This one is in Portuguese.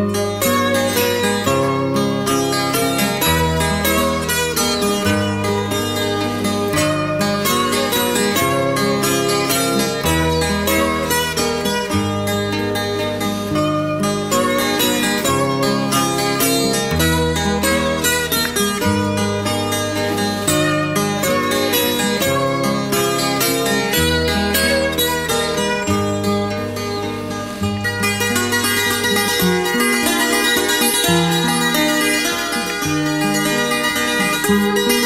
Música Música